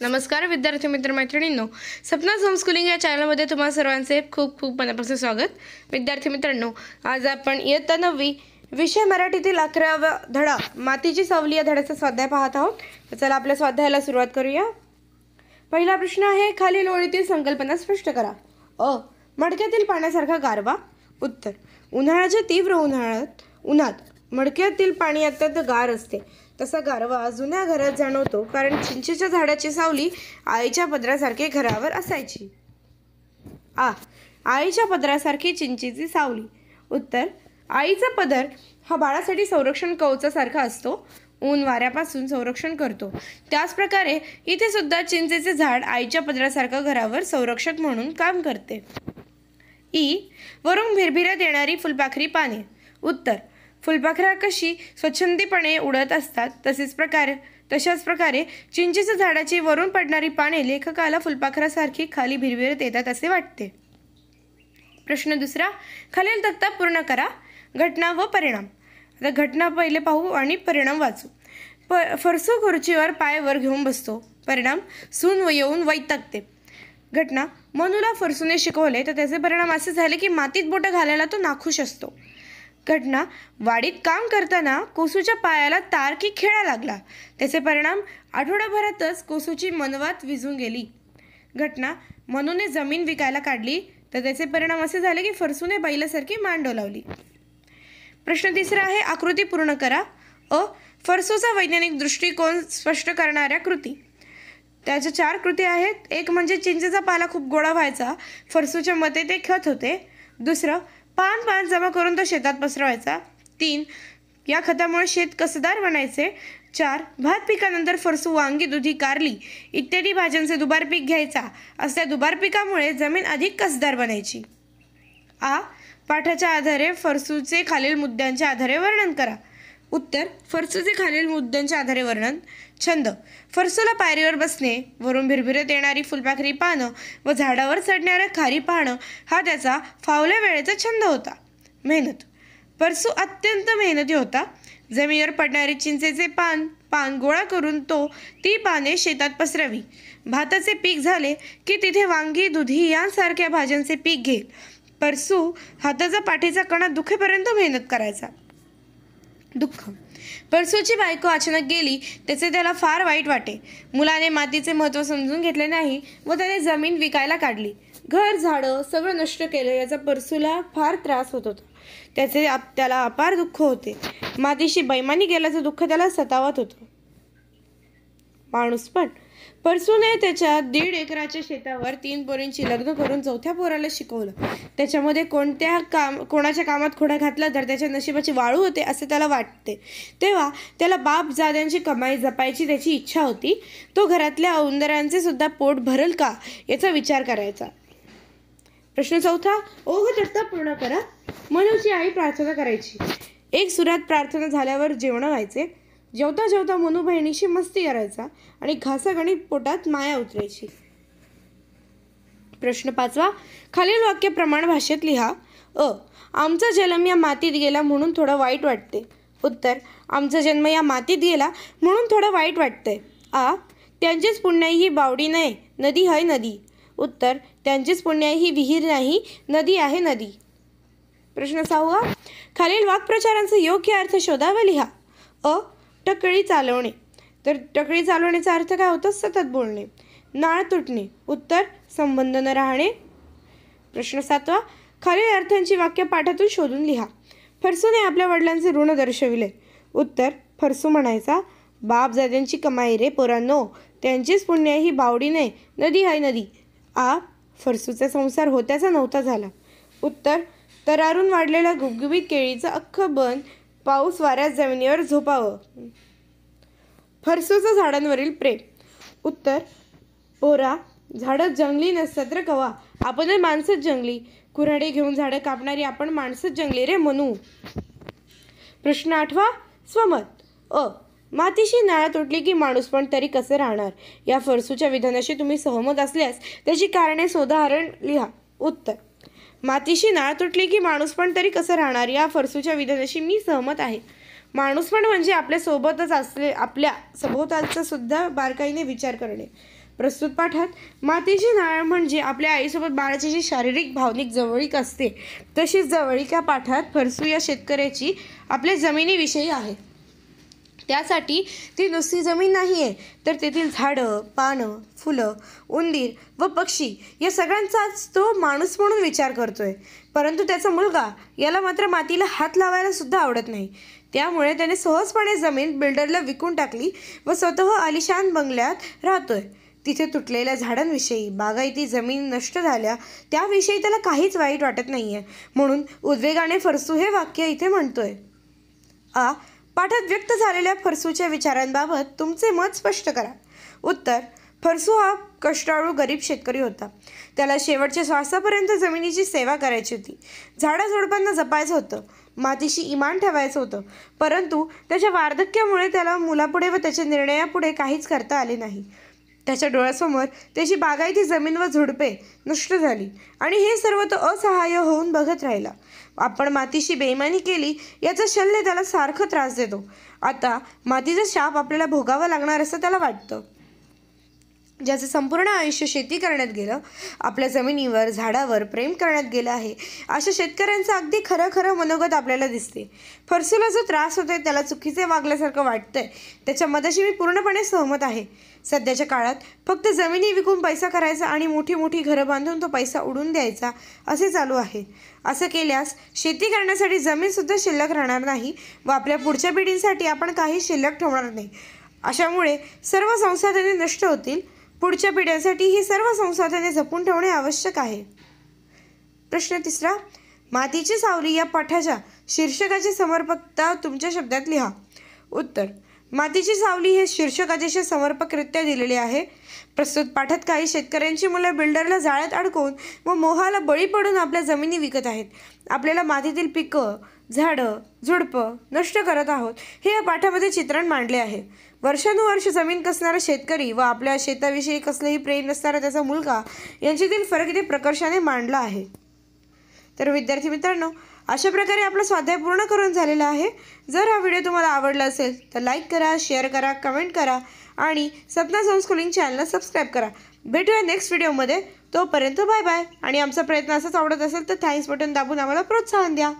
नमस्कार विद्यार्थी मित्र मैत्रिणींनो सपना होमस्कुलिंग या चॅनलमध्ये तुम्हा सर्वांचे खूप खूप मनापासून स्वागत. विद्यार्थी मित्रांनो आज आपण इयत्ता नववी विषय मराठीतील अकरावा धडा मातीची सावली या धड्याचा स्वाध्याय पाहत आहोत. चला आपल्या स्वाध्यायाला सुरुवात करूया. पहिला प्रश्न आहे खालील ओळीतील संकल्पना स्पष्ट करा. अ मडक्यातील पाण्यासारखा गारवा. उत्तर उन्हाळ्याच्या तीव्र उन्हाळ्यात उन्हात मडक्यातील पाणी अत्यंत गार असते. तसा गारवा जुन्या घरात जाणवतो कारण चिंचेच्या झाडाची सावली आईच्या पदरासारखे घरावर असायची. आ आईच्या पदरासारखी चिंचेची सावली. उत्तर आईचा पदर हा बाळासाठी संरक्षण कवचासारखा असतो. ऊन वाऱ्यापासून संरक्षण करतो. त्याचप्रकारे इथे सुद्धा चिंचेचे झाड आईच्या पदरासारखं घरावर संरक्षक म्हणून काम करते. ई वरून भिरभिऱ्यात येणारी फुलपाखरी पाने. उत्तर फुलपाखरा कशी स्वच्छंदीपणे उडत असतात तसेच प्रकारे तशाच प्रकारे चिंचेच्या झाडाची वरून पडणारी पाने लेखकाला फुलपाखरासारखी खाली भिरविरत येतात असे वाटते. प्रश्न दुसरा खालील तक्ता पूर्ण करा घटना व परिणाम. आता घटना पहिले पाहू आणि परिणाम वाचू. प फरसू खुर्चीवर पायवर घेऊन बसतो. परिणाम सून व येऊन वैतागते. घटना मनूला फरसूने शिकवले तर त्याचे परिणाम असे झाले की मातीत बोटं घालायला तो नाखुश असतो. घटना वाडीत काम करताना कोसूच्या पायाला तारकी खेळा लागला. त्याचे परिणाम आठवड्याभरातच कोसूची मनवात विझून गेली. घटना मनूने जमीन विकायला काढली तर त्याचे परिणाम असे झाले की फरसूने बैलासारखी मान डोलावली. प्रश्न तिसरा आहे आकृती पूर्ण करा. अ. फरसूचा वैज्ञानिक दृष्टिकोन स्पष्ट करणाऱ्या कृती. त्याच्या चार कृती आहेत. एक म्हणजे चिंचेचा पाला खूप गोळा व्हायचा. फरसूच्या मते ते खत होते. दुसरं पान पान जमा करून तो शेतात पसरवायचा. तीन या खतामुळे शेत कसदार बनायचे. चार भात पिकानंतर फरसू वांगी दुधी कारली इत्यादी भाज्यांचे दुबार पीक घ्यायचा. असल्या दुबार पिकामुळे जमीन अधिक कसदार बनायची. आ पाठाच्या आधारे फरसूचे खालील मुद्द्यांच्या आधारे वर्णन करा. उत्तर फरसचे खालील मुद्द्यांच्या आधारे वर्णन. छंद. फरसूला पायरीवर बसणे वरून भिरभिरत येणारी फुलपाखरी पानं व झाडावर चढणाऱ्या खारी पाहणं हा त्याचा फावल्या वेळेचा छंद होता. मेहनत. परसू अत्यंत मेहनती होता. जमिनीवर पडणारे चिंचेचे पान पान गोळा करून तो ती पाने शेतात पसरावी. भाताचे पीक झाले की तिथे वांगी दुधी यांसारख्या भाज्यांचे पीक घेईल. परसू हाताचा पाठीचा कणा दुखेपर्यंत मेहनत करायचा. दुःख. परसूची बायको अचानक गेली त्याचे त्याला फार वाईट वाटे. मुलाने मातीचे महत्त्व समजून घेतले नाही व त्याने जमीन विकायला काढली. घर झाडं सगळं नष्ट केलं याचा परसूला फार त्रास होत होता. त्याचे आप त्याला अपार दुःख होते. मातीशी बैमानी गेल्याचं दुःख त्याला सतावत होतं. माणूस पण परसूने त्याच्या दीड एकराच्या शेतावर तीन पोरींची लग्न करून चौथ्या पोराला शिकवलं. त्याच्यामध्ये कोणत्या काम कोणाच्या कामात खोडा घातला तर त्याच्या नशिबाची वाळू होते असे त्याला वाटते. तेव्हा त्याला बाप जाद्यांची कमाई जपायची त्याची इच्छा होती. तो घरातल्या औंदरांचे सुद्धा पोट भरल का याचा विचार करायचा. प्रश्न चौथा ओघ तट्टा पूर्ण करा. मनूची आई प्रार्थना करायची. एक सुरात प्रार्थना झाल्यावर जेवण व्हायचे. जेवता जेवता मनू बहिणीशी मस्ती करायचा आणि घासागणित पोटात माया उतरायची. प्रश्न पाचवा खालील वाक्य प्रमाण भाषेत लिहा. अ आमचा जन्म या मातीत गेला म्हणून थोडं वाईट वाटते. उत्तर आमचा जन्म या मातीत गेला म्हणून थोडं वाईट वाटतंय. आ त्यांचीच पुण्याई ही बावडी नाही नदी हय नदी. उत्तर त्यांचीच पुण्याई ही विहीर नाही नदी आहे नदी. प्रश्न सहावा खालील वाक्प्रचारांचा योग्य अर्थ शोधावं लिहा. अ टकळी चालवणे. तर टकळी चालवण्याचा अर्थ काय होतो? सतत बोलणे. नाळ तुटणे. उत्तर संबंध न राहणे. प्रश्न सातवा खालील अर्थांची वाक्य पाठातून शोधून लिहा. फरसूने आपल्या वडिलांचे ऋण दर्शविले. उत्तर फरसू म्हणायचा बाप जाद्यांची कमाई रे पोरांनो त्यांचीच पुण्य ही बावडी नाही. नदी हाय नदी. आ फरसूचा संसार होत्याचा नव्हता झाला. उत्तर तरारून वाढलेल्या गुबगुबीत केळीचं अख्खं बन पाऊस वाऱ्यात जमिनीवर झोपावं. फरसूचं झाडांवरील प्रेम. उत्तर पोरा झाडं जंगली नसतात रे कवा. आपण माणसंच जंगली. कुऱ्हाडे घेऊन झाडं कापणारी आपण माणसंच जंगली रे म्हणू प्रश्न आठवा स्वमत. अ. मातीशी नाळा तुटली की माणूस पण तरी कसे राहणार? या फरसूच्या विधानाशी तुम्ही सहमत असल्यास त्याची कारणे सोदाहरण लिहा. उत्तर मातीशी नाळ तुटली की माणूस पण तरी कसं राहणार? या फरसूच्या विधानाशी मी सहमत आहे. माणूस पण म्हणजे आपल्या सोबतच असले आपल्या सभोवतालचा सुद्धा बारकाईने विचार करणे. प्रस्तुत पाठात मातीची नाळ म्हणजे आपल्या आईसोबत बाळाची जी शारीरिक भावनिक जवळीक असते तशीच जवळीक या पाठात फरसू या शेतकऱ्याची आपल्या जमिनीविषयी आहे. त्यासाठी ती नुसती जमीन नाही आहे तर तेथील झाडं पानं फुलं उंदीर व पक्षी या सगळ्यांचाच तो माणूस म्हणून विचार करतोय. परंतु त्याचा मुलगा याला मात्र मातीला हात लावायला सुद्धा आवडत नाही. त्यामुळे त्याने सहजपणे जमीन बिल्डरला विकून टाकली व स्वतः आलिशान बंगल्यात राहतोय. तिथे तुटलेल्या झाडांविषयी बागायती जमीन नष्ट झाल्या त्याविषयी त्याला काहीच वाईट वाटत नाही आहे म्हणून उद्वेगाने फरसू हे वाक्य इथे म्हणतोय. आ पाठात व्यक्त झालेल्या फरसूच्या विचारांबाबत तुमचे मत स्पष्ट करा. उत्तर फरसू हा कष्टाळू गरीब शेतकरी होता. त्याला शेवटच्या श्वासापर्यंत जमिनीची सेवा करायची होती. झाडाझुडपांना जपायचं होतं. मातीशी इमान ठेवायचं होतं. परंतु त्याच्या वार्धक्यामुळे त्याला मुलापुढे व त्याच्या निर्णयापुढे काहीच करता आले नाही. त्याच्या डोळ्यासमोर त्याची बागायती जमीन व झुडपे नष्ट झाली आणि हे सर्व तो असहाय्य होऊन बघत राहिला. आपण मातीशी बेईमानी केली याचा शल्य त्याला सारखं त्रास देतो. आता मातीचा शाप आपल्याला भोगावा लागणार असं त्याला वाटतं. ज्याचं संपूर्ण आयुष्य शेती करण्यात गेलं आपल्या जमिनीवर झाडावर प्रेम करण्यात गेलं आहे. अशा शेतकऱ्यांचं अगदी खरं खरं मनोगत आपल्याला दिसते. फरसूला जो त्रास होतोय त्याला चुकीचे वागल्यासारखं वाटतंय. त्याच्या मदशी मी पूर्णपणे सहमत आहे. सध्याच्या काळात फक्त जमिनी विकून पैसा करायचा आणि मोठी मोठी घरं बांधून तो पैसा उडून द्यायचा असे चालू आहे. असं केल्यास शेती करण्यासाठी जमीनसुद्धा शिल्लक राहणार नाही व आपल्या पुढच्या पिढींसाठी आपण काही शिल्लक ठेवणार नाही. अशामुळे सर्व संसाधने नष्ट होतील पुढच्या पिढ्यांसाठी ही सर्व संसाधने जपून ठेवणे आवश्यक आहे. प्रश्न तिसरा मातीची सावली या पाठाच्या शीर्षकाची समर्पकता तुमच्या शब्दात लिहा. उत्तर मातीची सावली हे शीर्षक अतिशय समर्पकरित्या दिलेले आहे. प्रस्तुत पाठात काही शेतकऱ्यांची मुलं बिल्डरला जाळ्यात अडकवून व मोहाला बळी पडून आपल्या जमिनी विकत आहेत. आपल्याला मातीतील पिकं झाडं झुडपं नष्ट करत आहोत. हे या पाठामध्ये चित्रण मांडले आहे. वर्षानुवर्ष जमीन कसणारा शेतकरी व आपल्या शेताविषयी कसलेही प्रेम नसणारा त्याचा मुलगा यांच्यातील फरक इथे प्रकर्षाने मांडला आहे. तर विद्यार्थी मित्रांनो अशा प्रकारे आपला स्वाध्याय पूर्ण करून झालेला आहे. जर हा व्हिडिओ तुम्हाला आवडला असेल तर लाईक करा शेअर करा कमेंट करा आणि सपना होमस्कूलिंग चॅनलला सबस्क्राईब करा. भेटूया नेक्स्ट व्हिडिओमध्ये. तोपर्यंत बाय बाय आणि आमचा प्रयत्न असाच आवडत असेल तर थँक्स बटन दाबून आम्हाला प्रोत्साहन द्या.